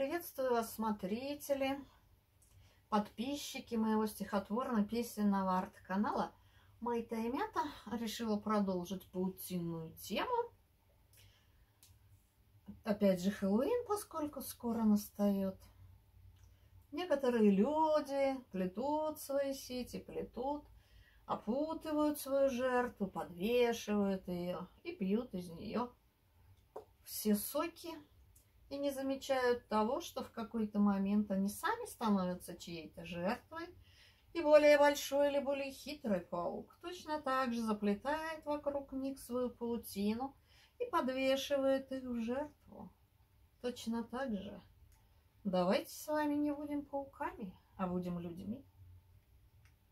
Приветствую вас, смотрители, подписчики моего стихотворно-песенного арт-канала. Майта и Мята решила продолжить паутинную тему. Опять же Хэллоуин, поскольку скоро настает. Некоторые люди плетут свои сети, плетут, опутывают свою жертву, подвешивают ее и пьют из нее все соки и не замечают того, что в какой-то момент они сами становятся чьей-то жертвой, и более большой или более хитрый паук точно так же заплетает вокруг них свою паутину и подвешивает их в жертву. Точно так же. Давайте с вами не будем пауками, а будем людьми.